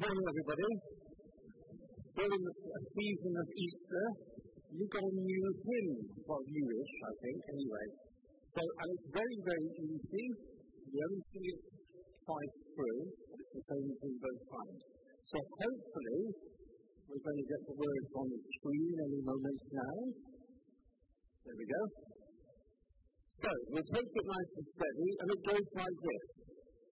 morning, everybody. Still in a season of Easter. You've got a new hymn. Well, newish, I think, anyway. So, and it's very, very easy. You only sing it twice through, but it's the same thing both times. So, hopefully, we're going to get the words on the screen any moment now. There we go. So, we'll take it nice and steady, and it goes like this.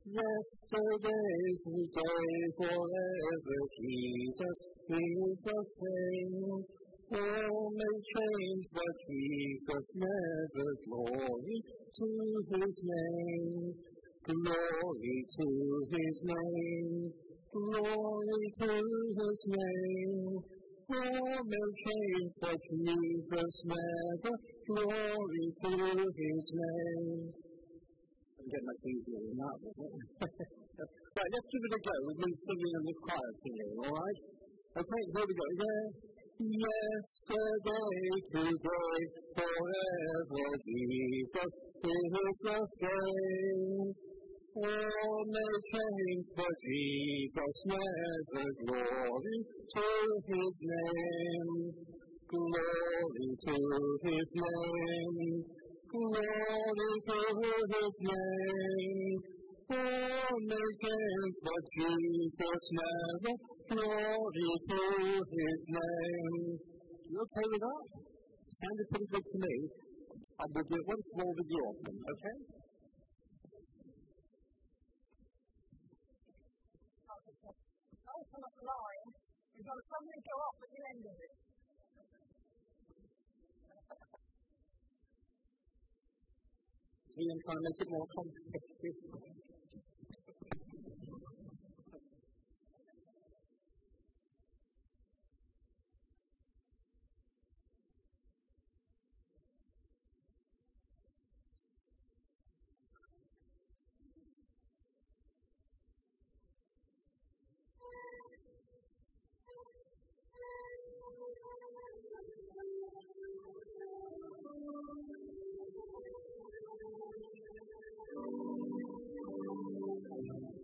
Yesterday's the day forever, Jesus is the same. All may change, but Jesus never. Glory to his name. Glory to his name. Glory to his name. All may change, but Jesus never. Glory to his name get much easier than that, right, let's give it a go with me singing and the choir singing, alright? Okay, here we go. Yes, yesterday, today, forever, Jesus is the same. All may change, but Jesus never. Glory to his name. Glory to his name. Glory to his name. All nations but Jesus never. Glory to his name. You okay with that? Sounded pretty good to me. And we'll do it once more with you, okay? Come up the line. You've got to suddenly go up at the end of it. Ian trying to make it more competitive. Amen.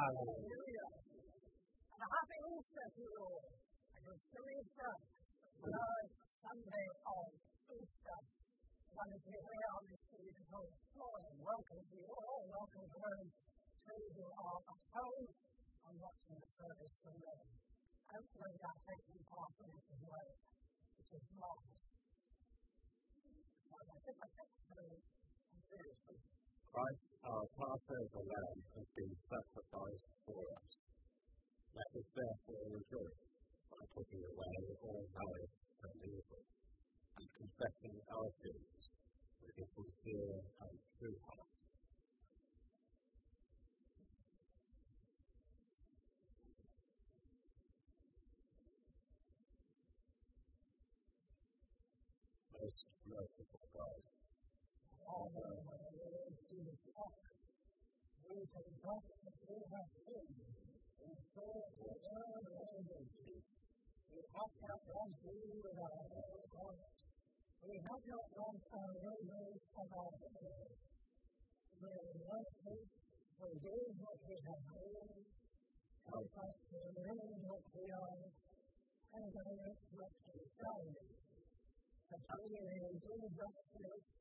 Hallelujah. And a happy Easter to you all. It is still Easter. Third Sunday of Easter. Wonderful to be here on this beautiful morning. Welcome to you all. Welcome to those who are at home and watching the service from there. Hopefully, they're taking part in it as well, which is marvellous. So, I think my text today Christ, our Passover lamb, has been sacrificed for us. Let us therefore rejoice by putting away all malice and evil, and confessing our sins with a sincere and true heart. Most merciful God, Father, my Lord Jesus Christ, we we have sinned in thought, word, and deed. We have not done with our. We have not done our and our. We are mercy, forgive what we have done. Help us to remain what we are, and direct we be. That we may do justice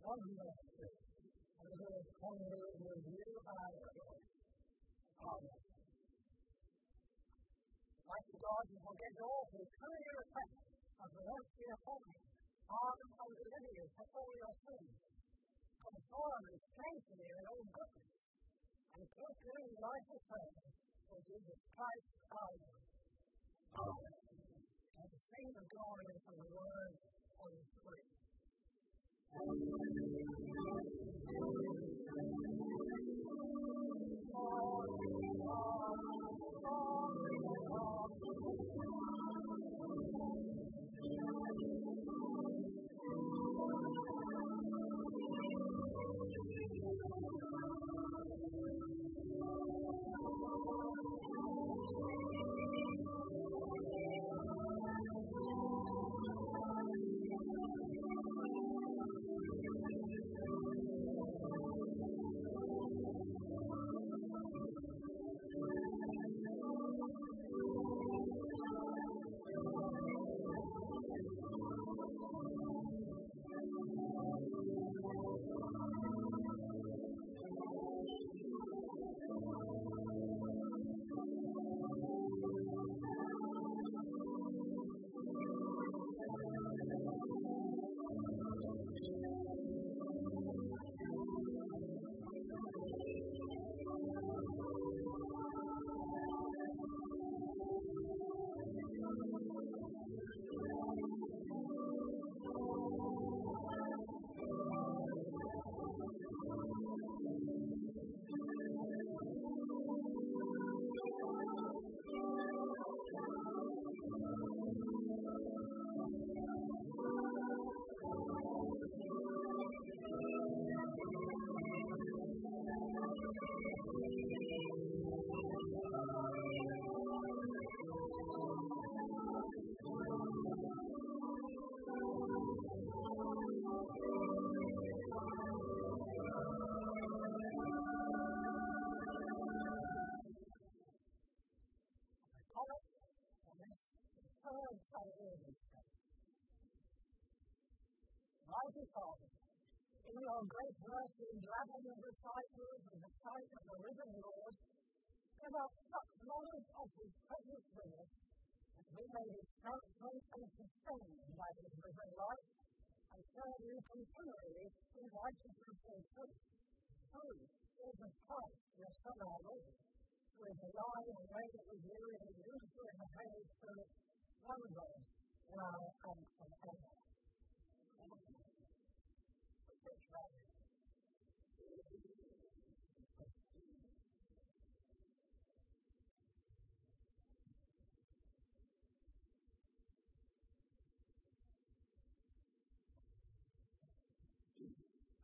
one message, and is humbly with you our God. Amen. Mighty God, you forget all who truly repent of the mercy upon you, pardon and deliver you from all your sins, conform and strengthen you in all goodness, and in life eternal through Jesus Christ our Lord. Amen. And to sing the glory from the words of the prayer. Thank Father, in your great mercy, gladden your disciples with the sight of the risen Lord, give us such knowledge of his presence with us that we may be strengthened and sustained by his risen life and serve you continually in righteousness and truth. Through Jesus Christ, your Son, our Lord, who is alive and reigns with you in the unity of the Holy Spirit, one God, now and forever.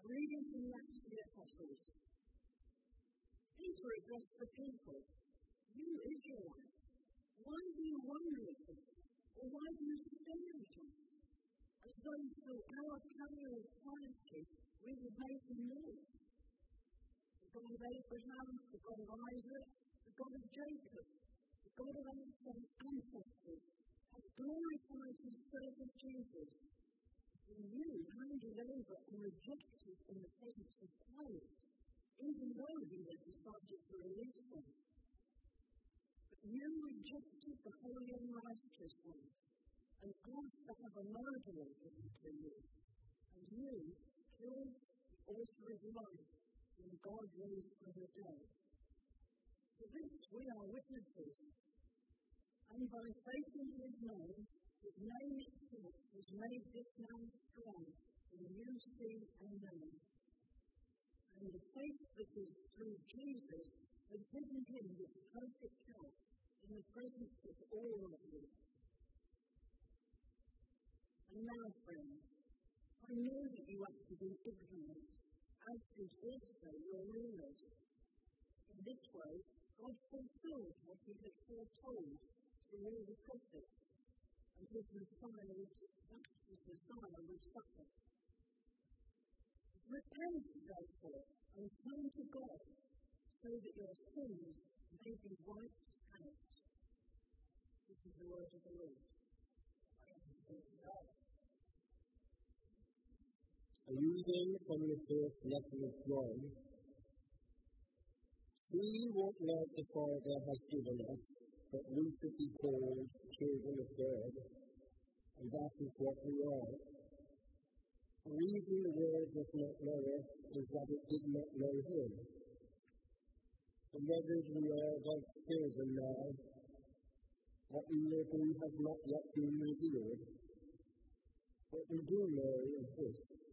Reading from the Acts of the Apostles. Peter addressed the people, You Israelites, why do you wonder at us? Or why do you stare at? As through our power of piety we were made to know. God of Abraham, the God of Isaac, the God of Jacob, the God of our ancestors, has glorified his servant Jesus. And you handed over and rejected in the presence of Pilate, even though he had decided to release him. But you rejected the holy and righteous one, and asked to have a murderer given to you. And you killed author of life, whom God raised from the dead. For this we are witnesses. And by faith in his name, his name itself was made this man strong in see and know. And the faith that is through Jesus has given him this perfect health in the presence of all of you. Now, friends, I know that you acted in ignorance, as did also your rulers. In this way, God fulfilled what he had foretold through all the prophets, and his Messiah would, his Messiah would suffer. Repent, therefore, and turn to God, so that your sins may be wiped out. This is the word of the Lord. A reading from the first letter of John. See what love the Father has given us, that we should be called children of God, and that is what we are. The reason the world does not know us is that it did not know Him. And whether we are God's children now, what we will be has not yet been revealed. What we do know is this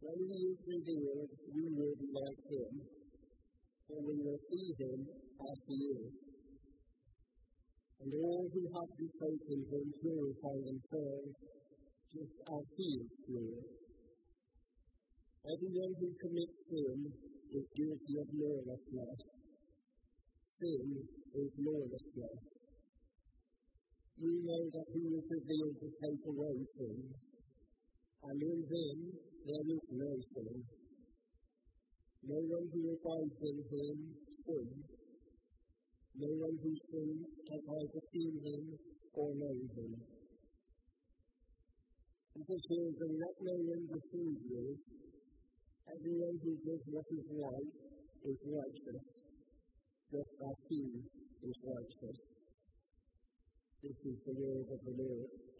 when he is revealed, we will be like him, for we will see him as he is. And all who have in him purify themselves, just as he is pure. Everyone who commits sin is guilty of lawlessness. Sin is lawlessness. We know that he is revealed to take away sins and in him there is no sin. No one who abides in him sins. No one who sins has either seen him or known him. Because he children, let no one deceive you. Everyone who does what is right is righteous, just as he is righteous. This is the word of the Lord.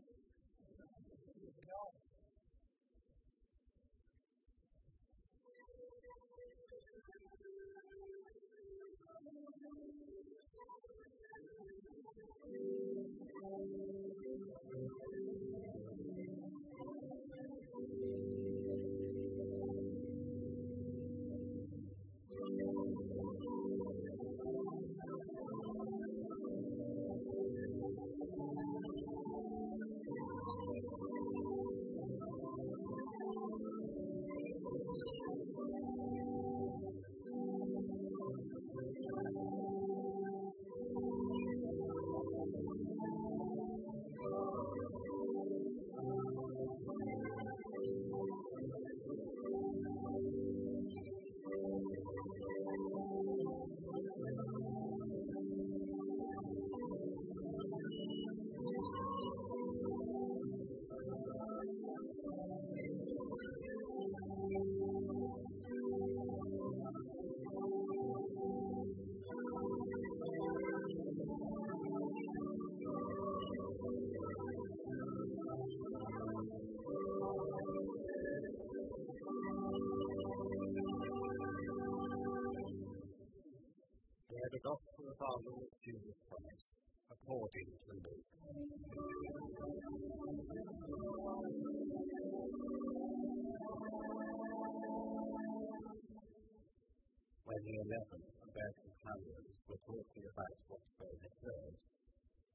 Talking about what they had heard,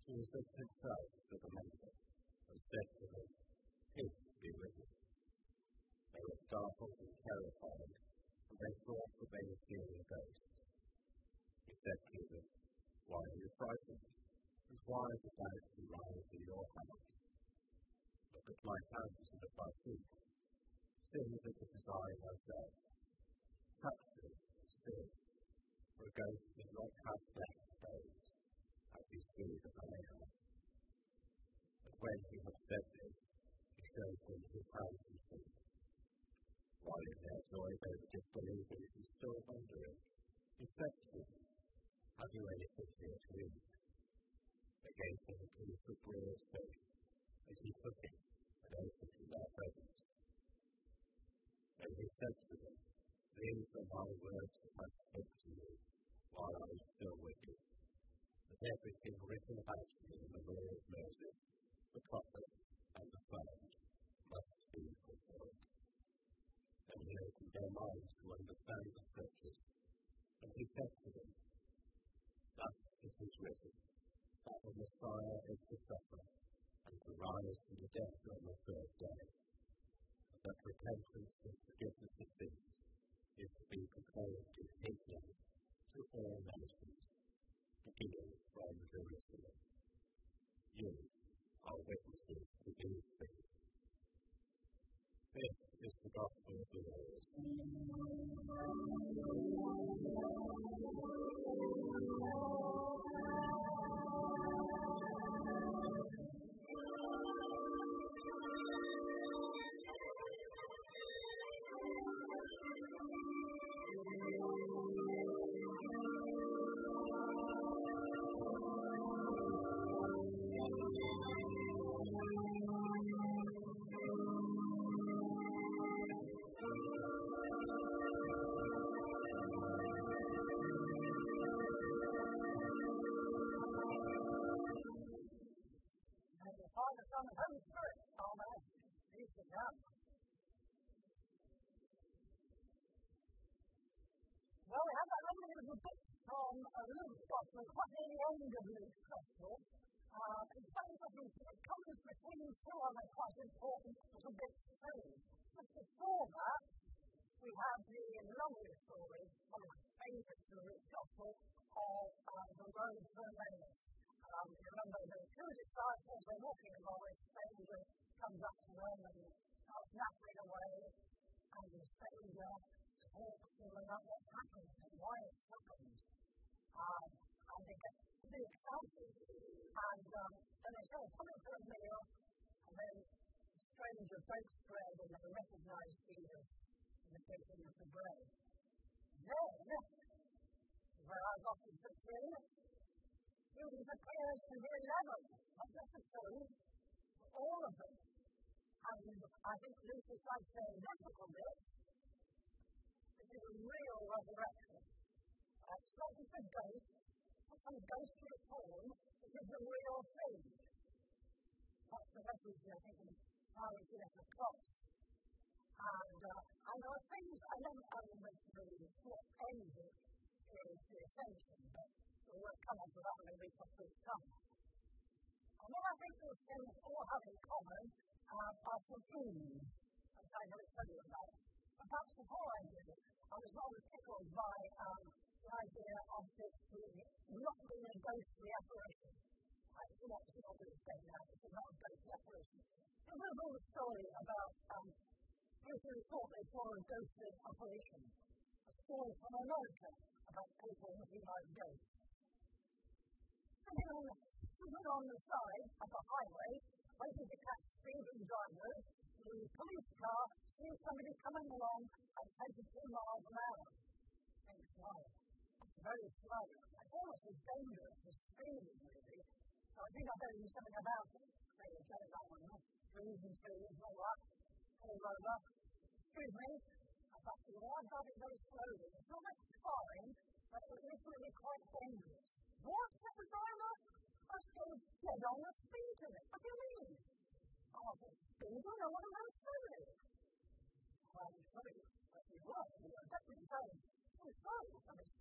Jesus himself stood among them and said to them, Peace be with you. They were startled and terrified, and they thought that they were seeing a ghost. He said to them, Why are you frightened? And why is the doubt arise in your hearts? Look at my hands and at my feet. See that it is I myself. Touch me, still, for ghost does not cast back stones, as we see that I am. But when he has said this, he shows them his hands and feet. While in their joy they were disbelieving, he still wondering, he said to them, Have you anything here to eat? They gave him a piece of broiled fish, and he took it and ate it in their presence. And he said to them, These are my words that I to you while I was still you. That everything written about me in the law of Moses, the prophets, and the Psalms must be fulfilled. And he opened their minds to understand the scriptures. And he said to them, Thus it is written, that the Messiah is to suffer and to rise from the dead on the third day, and that repentance and forgiveness of sins is to be compared to Islam, to all nations, beginning from Jerusalem. You are witnesses to these things. This is the gospel of the Lord. The of Gospel. Uh, interesting because it comes between two other quite important little bits too. Just before that, we have the lovely story, one of my favourites in Luke's Gospel, of uh, the road to Emmaus. Um, you remember the two disciples they're walking along, this stranger comes up to them and starts napping away, and the stranger talks to them about what's happened and why it's happened. Um, and they get really excited, and um, then they say, come in for a meal, and then the stranger breaks bread and they recognize Jesus in the breaking of the bread. Then, where our gospel puts in, Jesus appears to the eleven, not just the two, all of them. And I think Luke is like saying this little bit. This is a real resurrection. Uh, it's not just a ghost, not some ghost return, this is the real thing. That's the message, I think, in Harry T.S. Cox. And, uh, and there are things, I know um, the, the, what ends it is the ascension, but we'll come on to that when we come to the time. And then I think those things all have in common uh, are some themes, which I'm going to tell you about. And perhaps before I do, I was rather tickled by um, the idea of this being a ghostly apparition. It's not, not this day now, it's a apparition. This is a little story about um, people who thought they saw a ghostly apparition. A story from America about people who see like ghosts sitting on the side of the highway, waiting to catch speeding drivers, the police car sees somebody coming along at 22 miles an hour. Thinks, wow, it's very slow. It's almost as dangerous as speeding, really. So I think I better do something about it. So he goes on and and trees and all that, pulls over. Excuse me, I've got to I'm driving very slowly. It's not that fine, but it is really quite dangerous. What? Says the driver. I was going dead on the speed limit. What do you mean? Oh, I wasn't speeding, I wasn't on speed. Well, I'm sorry, but you were. You were definitely going. I was right. I was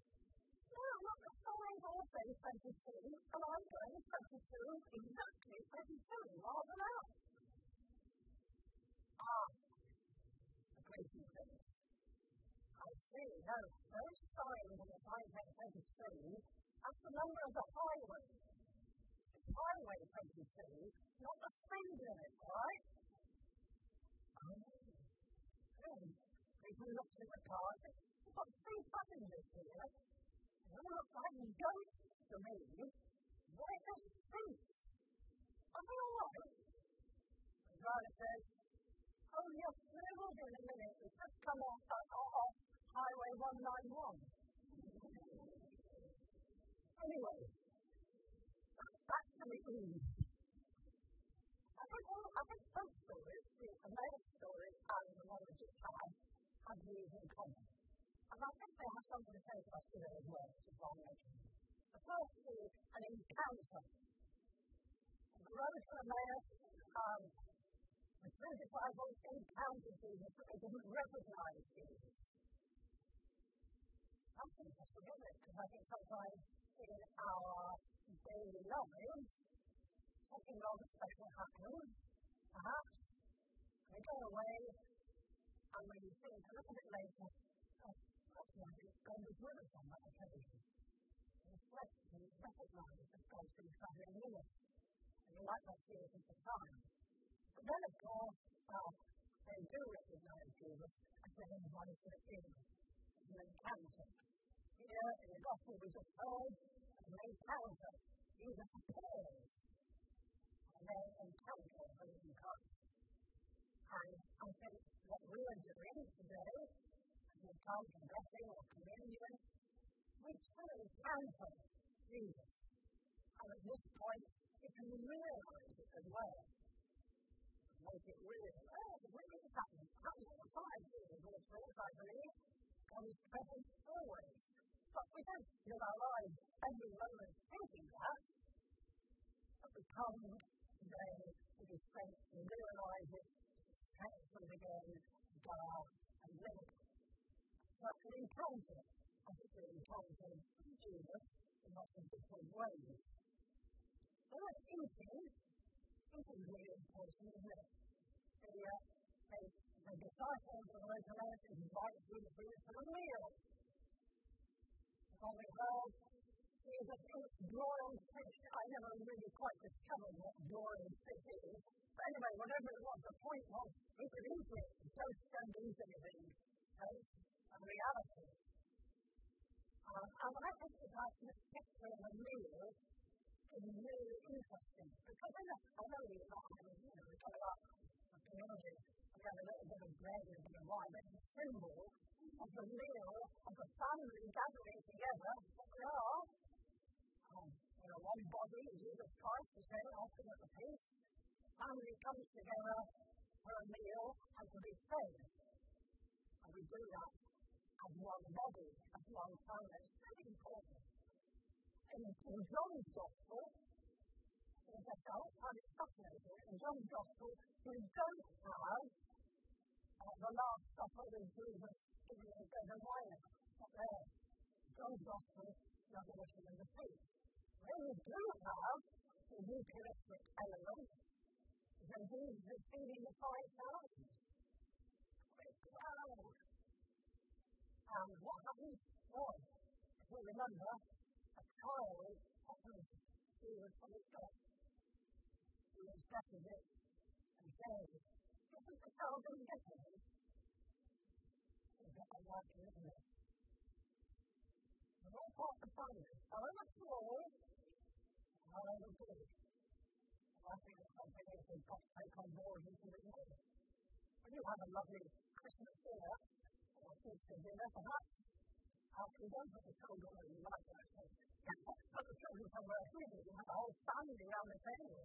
no, not the signs all say 22, and I'm going 22, exactly 22 miles an hour. Ah, the crazy things. I see. No, those signs on the signs say 22 that's the number of the highway. It's Highway 22, not the speed limit, right? Oh. Then, as we looked at the car, I've got three passengers here. Like ghosts to me. Where's the streets? Are they all right? The driver says, Oh, yes, we will do in a minute. We've just come off, uh, off Highway 191. anyway, back to the ease. I think, all, I think both stories, the Emmaus story and the one we just had, have these in common. And I think they have something to say to us today as well. The first is an encounter. The road to Emmaus, um, the two disciples encountered Jesus, but they didn't recognize Jesus. That's interesting, isn't it? Because I think sometimes in our daily lives, something rather special happens, perhaps, we go away, and you think a little bit later, why God was with us on that occasion. Reflect and recognize that God's been traveling with us. And might not see it at the time. But then, of course, uh, they do recognize Jesus as the invited in, as an encounter. Here in the Gospel we just heard, as an encounter, Jesus appears and they encounter risen Christ. And I think what we are doing today, we come to blessing or communion, we to encounter Jesus. And at this point, we can realize it as well. Make it real. Oh, so when this happens, it happens all the time. Jesus with us, I believe. God is present always. But we don't live our lives every moment thinking that. But we come today to be strength to realize it, strengthened again, to go out and live it. So an encounter, I think we encounter Jesus in lots of different ways. There was eating. Eating is really important, isn't it? The, uh, the, the disciples of Jesus invited Jesus for a meal. When we heard Jesus eats broiled fish, I never really quite discovered what broiled fish is. But anyway, whatever it was, the point was he could eat it. Toast don't eat anything. A reality. Um, and I think that this picture of a meal is really interesting because in a, I know we you know, we go up a community, we have a little bit of bread and a bit of wine, it's a symbol of the meal of the family gathering together. What we are. Um, you know, one body, Jesus Christ, say often at the feast. Family comes together for a meal and to be fed. And we do that as one body, as one family. It's very important. In, in John's Gospel, in I always find it fascinating. In John's Gospel, we don't have uh, the Last Supper with Jesus giving his bread and wine. It's not there. John's Gospel doesn't in the feast. Then we do have the Eucharistic element, when Jesus is feeding the 5,000. It's wow. And what happens? Well, we remember, a child offers Jesus from his God. Jesus blesses it and shares. You think the child didn't get it? It's a bit unlikely, isn't it? We're part of the family. However small, however big. I think it's something else we've got to take on board. When you have a lovely Christmas dinner, or Easter dinner, perhaps, after you don't put the children where you like to actually put the children somewhere else, really, you have the whole family around the table,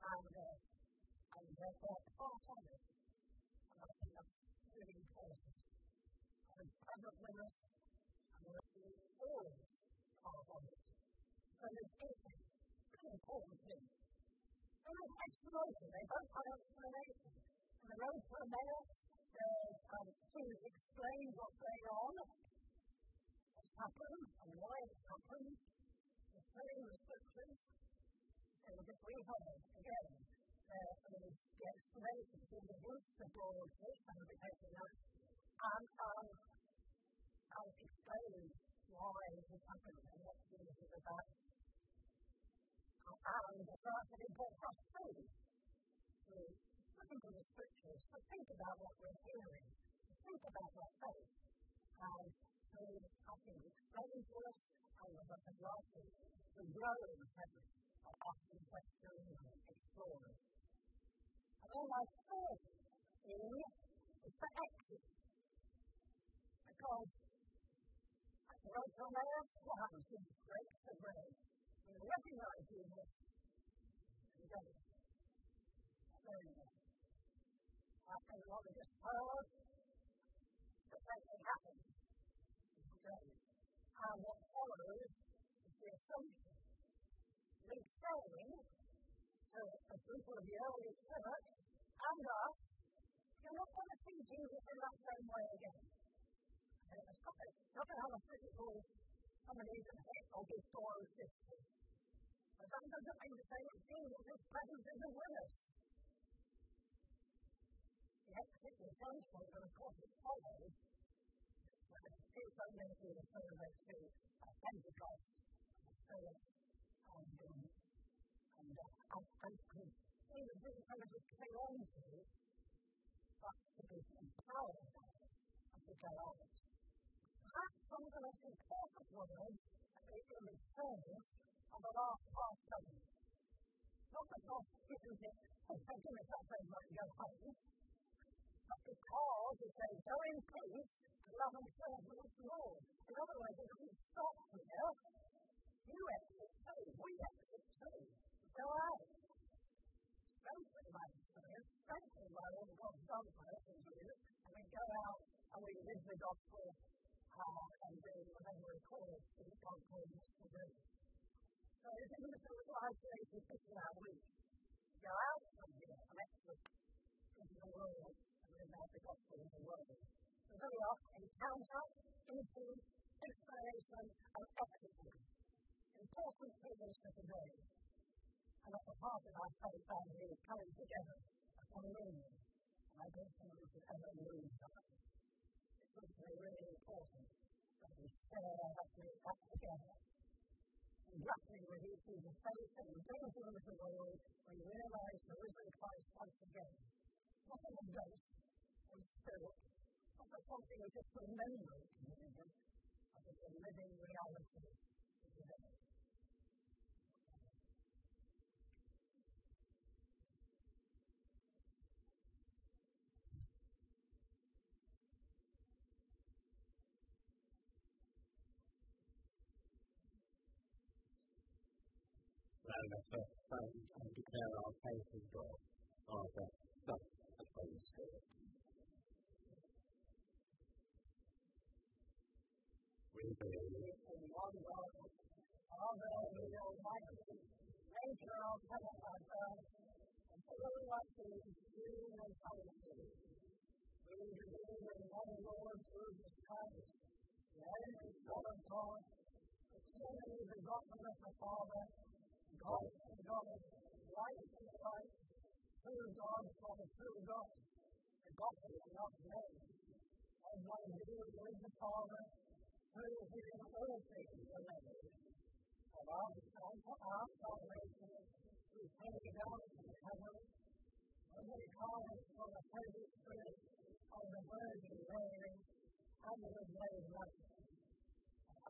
and, uh, and they're, part of it. And I think that's really important. God is present with us, and we're always part of it. So there's eating, really important thing. And there's exploration, they both have explanation. The road to Emmaus, there's um, Jesus explains what's going on, what's happened, and why it's happened, fulfilling the scriptures. And we just reheard again. There is the explanation. Was the Lord's fish, and we'll be taking. And um, and explains why this has happened and what Jesus is about. And so that's really important for us too, to look into the scriptures, to think about what we're hearing, to think about our faith, and to, I think, explain to us, and as I said last week, to grow in the sense of asking questions and exploring. And then my fourth thing is the exit. Because at the road from Emmaus, what happens? You break the bread. You recognize Jesus, you go. Very well. After what we just heard, the same thing happens. And what follows is the assumption. Luke's saying to a group of the early church and us, you're not going to see Jesus in that same way again. And it's not, not going to have a physical, somebody needs a hit or give blows distance. But that doesn't mean to say that Jesus' presence isn't with us. Is of course it's the and, um, and, uh, and, and, but to be the last half dozen. Not because, it, oh, thank goodness that's over and go home, because we say, go in peace, love and serve the Lord. In other words, it doesn't stop here. You exit too. We exit too. Go out. By the Spirit, strengthened by all God's done for us in and we go out and we live the gospel uh, and do whatever we're called to God calls us to do. So it's even if we're isolated this in our week. Go out from here and into the world live the gospel in the world very often encounter, into exploration, and exiting. Important things for today. And at the heart of our faith family is coming together, a communion. And I don't think we should ever lose that. It's something really important that we share that we that together. Grappling with issues of faith and danger of the world, we realize the risen Christ once again. Not as a ghost, a spirit, for something we just remember. As a living reality pray and declare our faith in God, Father, Son, and Holy Spirit. we believe in one God, and God, God God, God God, not made, as being with the Father, God's God's salvation through faith in God heaven. And he calls the Holy Spirit of the Virgin Mary under the name of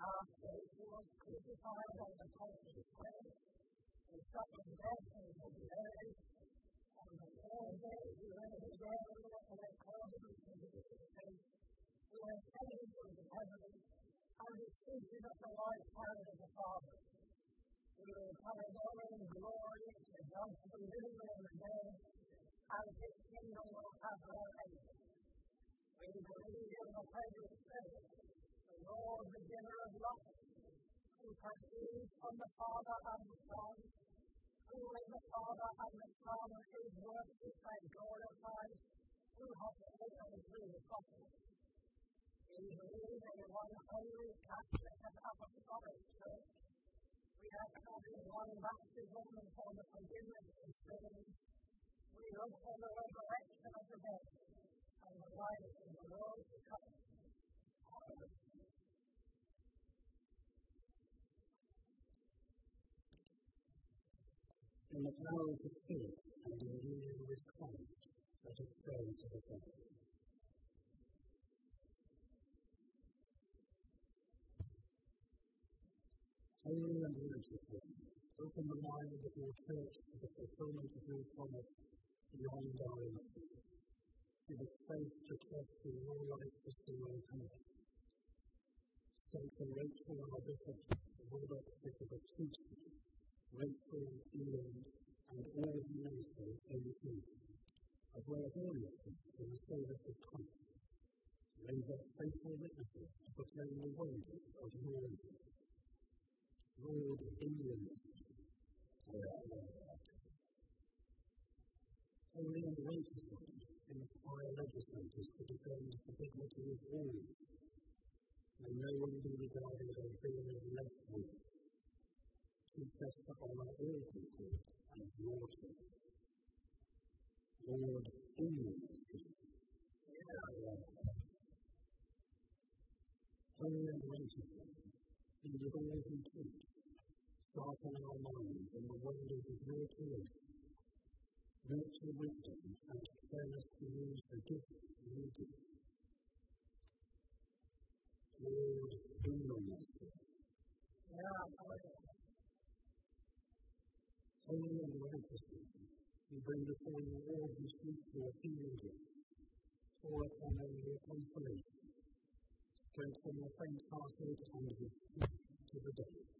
Our Savior was crucified on the Pontius Pilate. He suffered death and was buried. On the third day he rose again and according to his faith, we are saved heaven and is seated at the right hand of the Father you know, hallelujah and glory to God who lives and lives as his kingdom will have no end. We believe in the Holy Spirit, the Lord, the giver of life, who proceeds from the Father and the Son, who in the Father and the Son is worshipped and glorified, who has spoken through the prophets. We believe in one holy, Catholic, and apostolic church, We have problems one baptism and for the forgiveness of sins. We look for the resurrection of the dead and the life in the world to come. In the power of the Spirit and in the Christ, let us pray to the Father. only under your discipline. Open the mind of your church to the fulfillment of your promise beyond our lives. Give us faith to trust in your life to see your coming. Strengthen Rachel and our bishop, the Robert Bishop of Chief, Rachel, Ian, and all who minister in the church, as well as all your church in the service of Christ. Raise up faithful witnesses to proclaim the wonders of your name. Lord, in your Holy and righteous one, inspire legislators to defend the dignity of all. May no one be regarded as being less than. Teach us to honour all people as your children. Lord, your Holy and righteous be with all who teach sharpen our minds in the wonders of your creation. Nurture wisdom and train us to use the gifts you give. Lord, in your mercy. Holy and righteous we bring before you all who seek your healing gifts. Pour upon them your consolation. Strengthen the faint-hearted and give to the dead.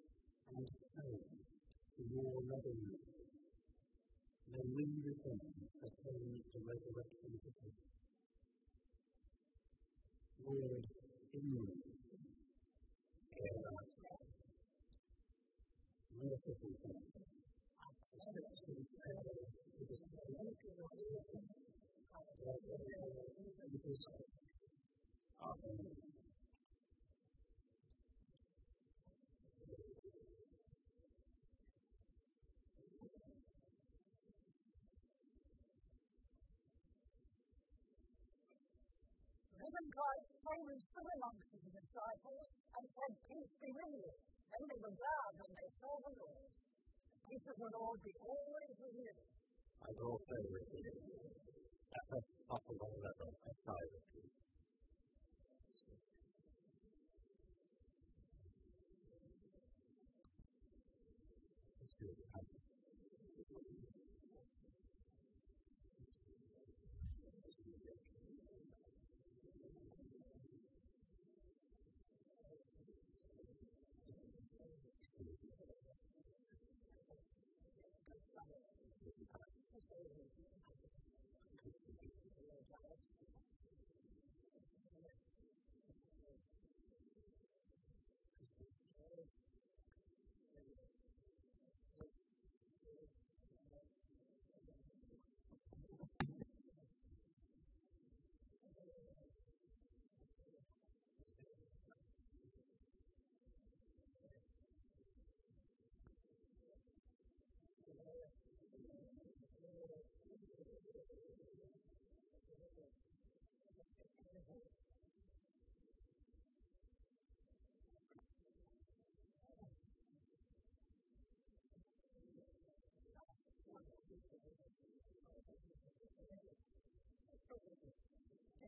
and pain to your loving May we return attain the resurrection of the Lord, in you, hear our prayers. Merciful Father, accept these. Christ came and stood amongst the disciples and said, Peace be with you. Then they were glad when they saw the Lord. The peace of the Lord be always with you. And also with you. At a possible level, a side of peace.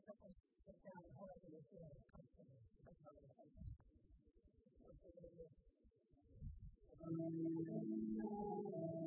it's almost sit down you.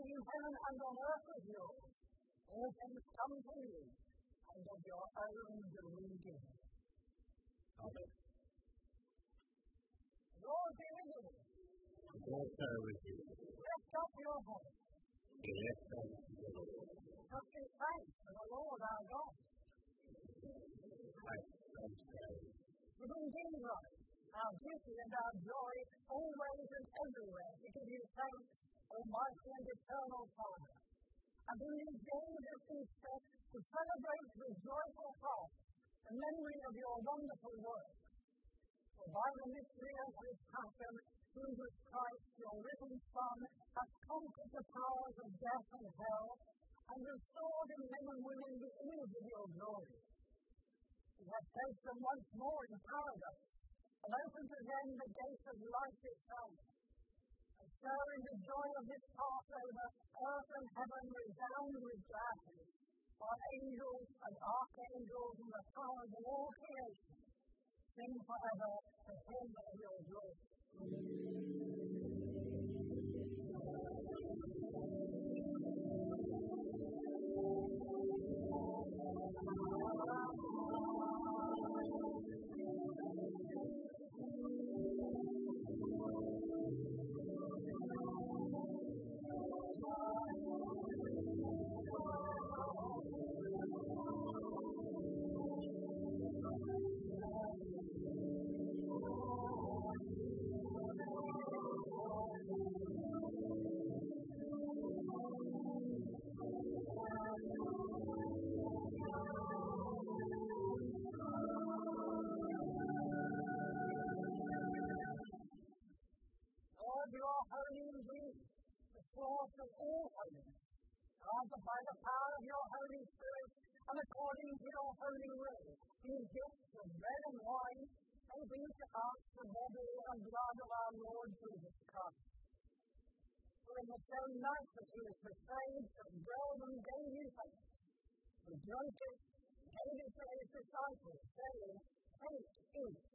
In heaven and on earth is yours. All things come from you, and of your own give. Amen. Lord be with you. Also with you. Lift up your voice. Lift thanks to the Lord. Just give thanks to the Lord our God. Thanks and praise. It is indeed right, our duty and our joy, always and everywhere, to give you thanks, Almighty and eternal Father. And in these days of Easter, to celebrate with joyful heart the memory of your wonderful work. For by the mystery of his passion, Jesus Christ, your risen Son, has conquered the powers of death and hell, and restored in men and women the image of your glory. He has placed them once more in paradise, and open to them the gate of life itself. And so, in the joy of this Passover, earth and heaven resound with gladness, while angels and archangels and the powers of all creation sing forever the hymn of your glory. living His holy way, His gifts of bread and wine, may be to us the body and blood of our Lord Jesus Christ. For in the same night that He was betrayed, took bread and gave you thanks. He broke it, gave it to His disciples, saying, Take, eat.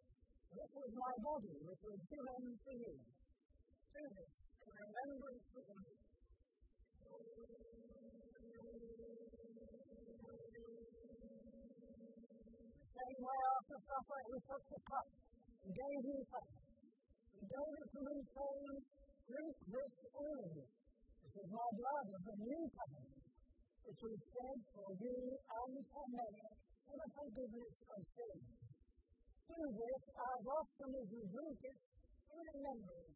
This is my body, which is given for you. Do this in remembrance of me. Same way after supper, he took the cup and gave you thanks. He gave it to them, saying, Drink this, all. This is my blood of the new covenant, which is shed for you and for many for the forgiveness of sins. Do this as often as you drink it in of me.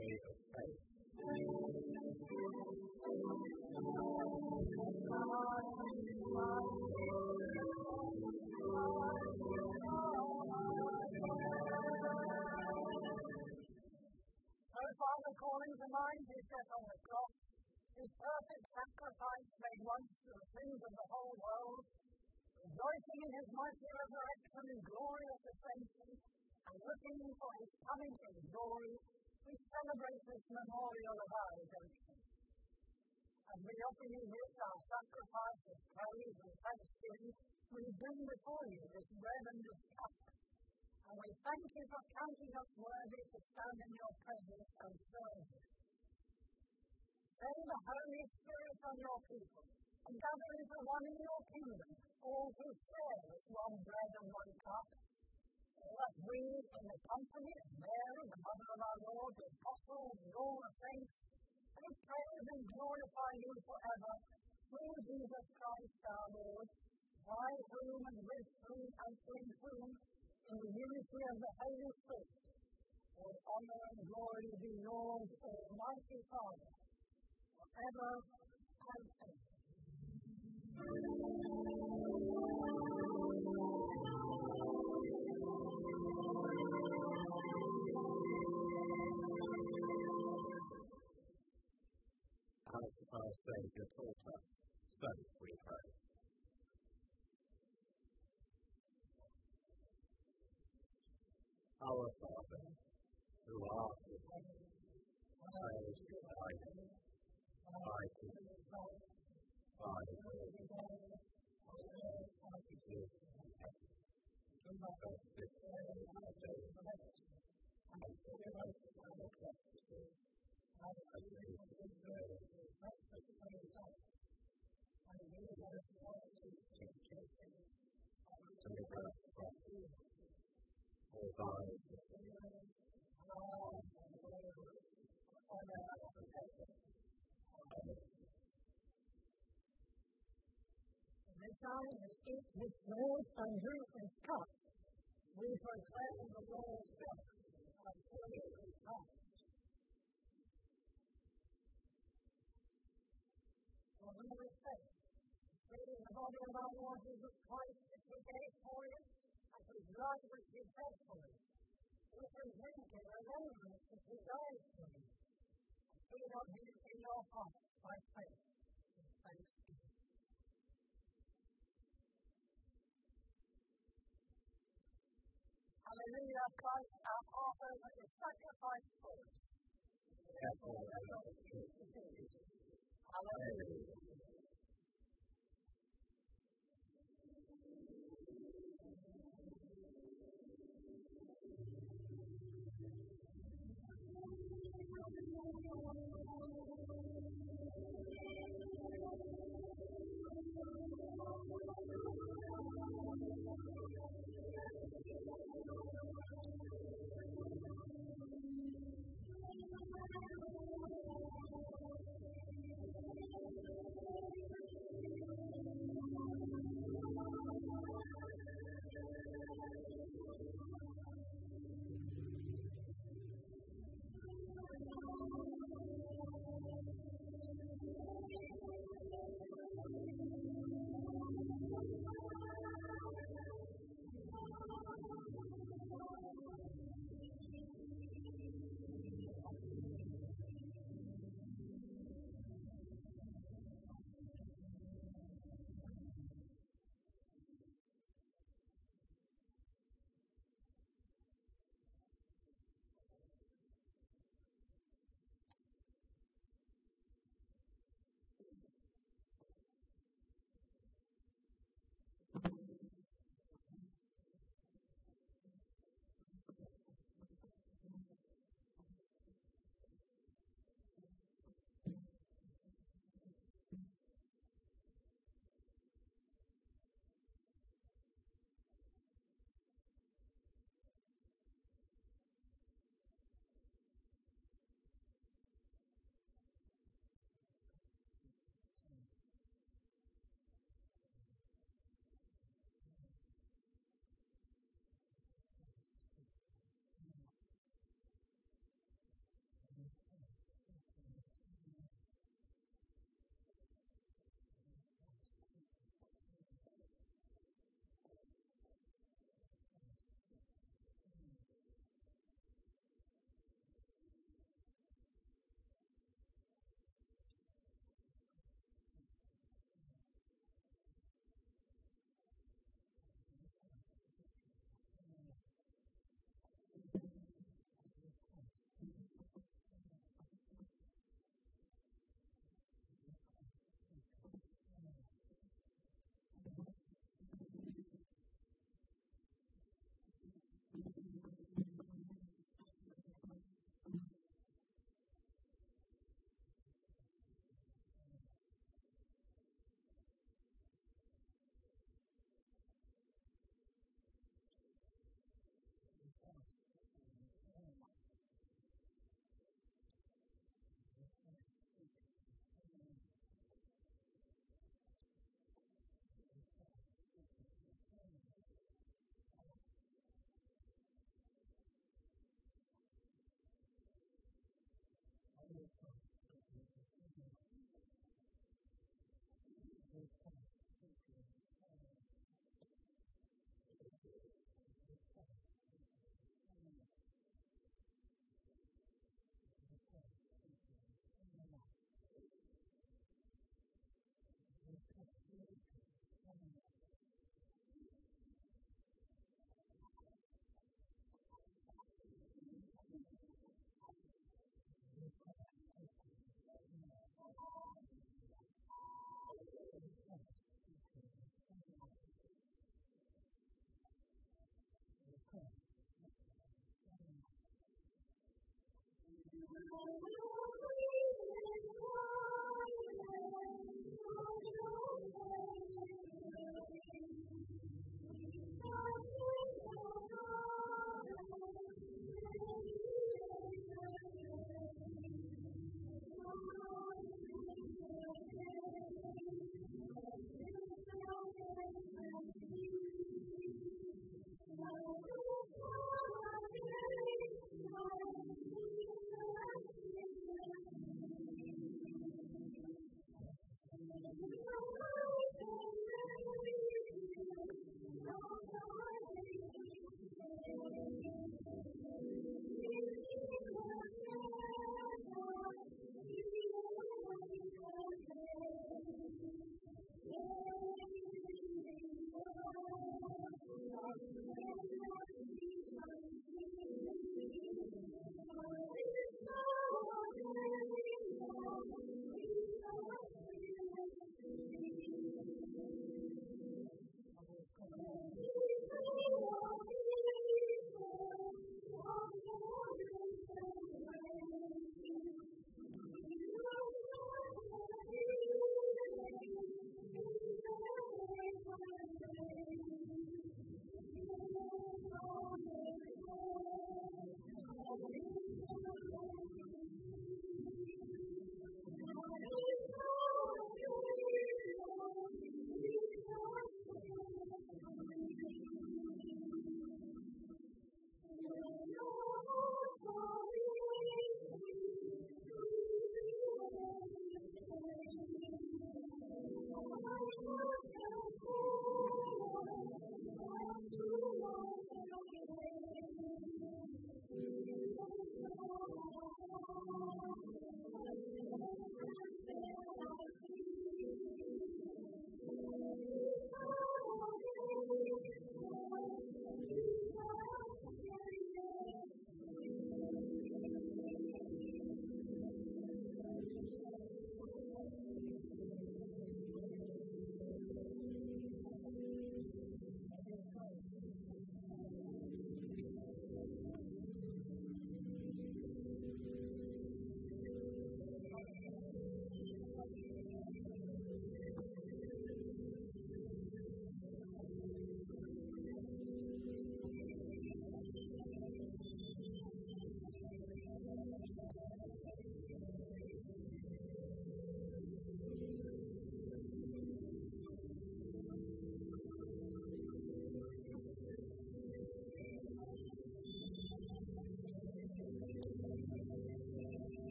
Mystery of faith. So, Father, calling mind his death on the cross, his perfect sacrifice made once for the sins of the whole world, rejoicing in his mighty resurrection and glorious ascension, and looking for his coming in glory, we celebrate this memorial of our redemption. As we offer you this, our sacrifice of praise and thanksgiving, we bring before you this bread and this cup. And we thank you for counting us worthy to stand in your presence and serve you. Send the Holy Spirit on your people and gather into one in your kingdom all who share this one bread and one cup, we, in the company of Mary, the Mother of our Lord, the apostles, and all the saints, may praise and glorify you forever through Jesus Christ our Lord, by whom and with whom and in whom, in the unity of the Holy Spirit, all honor and glory be yours, Almighty Father, forever and ever. our Saviour taught us, so we pray. Our Father, who art in heaven, hallowed be thy name. Thy kingdom come, thy will be done, on earth as it is in heaven. Give us this day our daily bread, and forgive us our trespasses, eat his bread and drink his cup. We proclaim the Lord's death until he comes. For whom we faith, the of our Lord Jesus Christ, which he gave for you, and his blood which he shed for you. We can drink in remembrance that he died for you. And feed on him in your hearts by faith in thanksgiving. Hallelujah, Christ, our Passover is sacrificed for us. Hallelujah.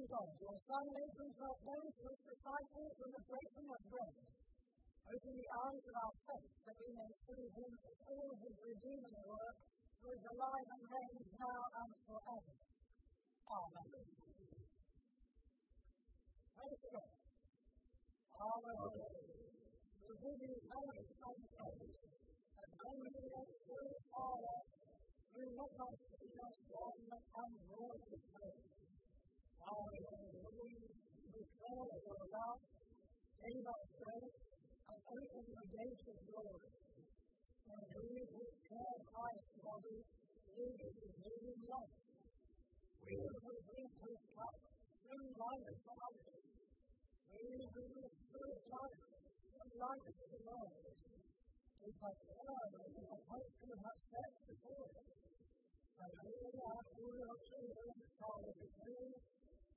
Your Son made himself known to his disciples in the breaking of bread. Open the eyes of our faith that we may see him in all his redeeming work, who is alive and reigns now and forever. Amen. Praise God. Hallelujah. We give you thanks and praise. And only us through our you let us see us one and more our responsibilities, the care of our love, save us grace, and open the gates of glory. And we which care Christ's body live in his living life. We who drink his cup bring life to others. We who will spirit life and life to the world. We must serve in the hope you have set before us. And we are all your children, so we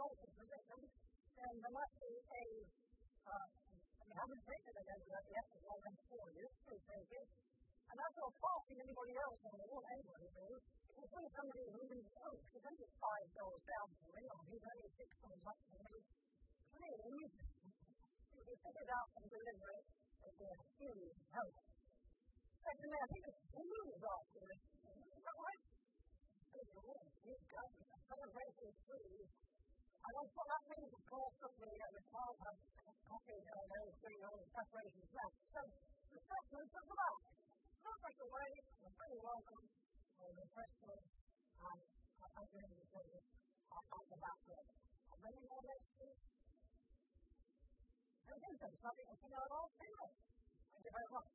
voting position, then there might be a, uh, you haven't taken an envelope yet, one there for you, do take it. And as you're passing anybody else on the wall, anybody really, you see somebody who oh, there's only five doors down from me, or he's only six doors up from me. Please, if you figure out and deliver it, it'll be a huge help. Secondly, I think there's trees after it. Is that right? It's good all. Dear God, celebrating trees. I don't well, that means, of course, that the, uh, the cars have coffee and they're all the preparations now. So, the refreshments at the back. Not much away. You're very welcome. All the refreshments and uh, opening the service at, the back there. Are there any more next, please? Don't think so. I think we'll see our last video. Thank you very much.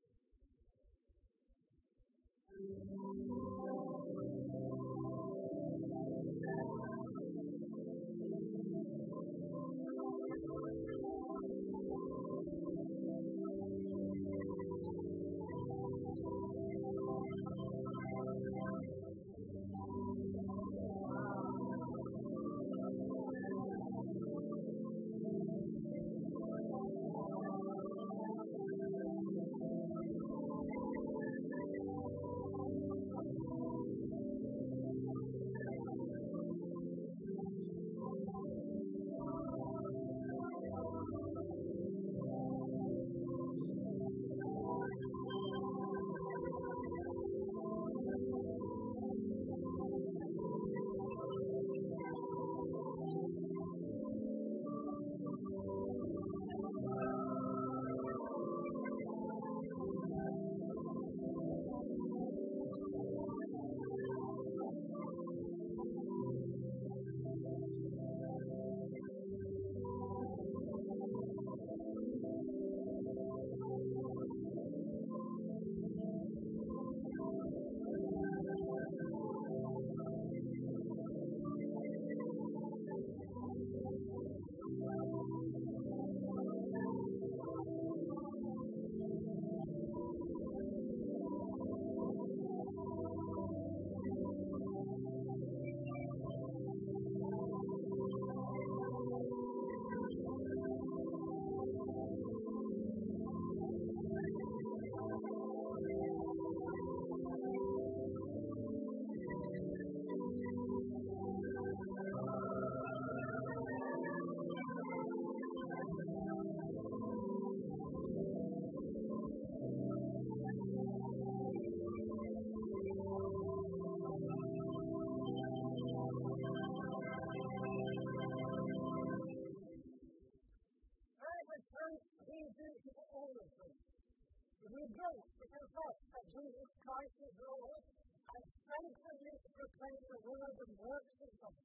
And works of God.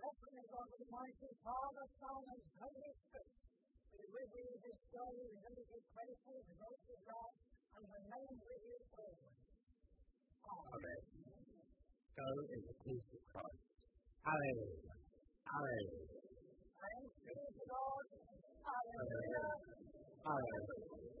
Blessed be God Almighty, Father, Son, and Holy Spirit, be with you this day, remember you faithful, the grace of God, and remain with you always. Amen. Go in the peace of Christ. Hallelujah. Hallelujah. Thanks be to God. Hallelujah. Hallelujah.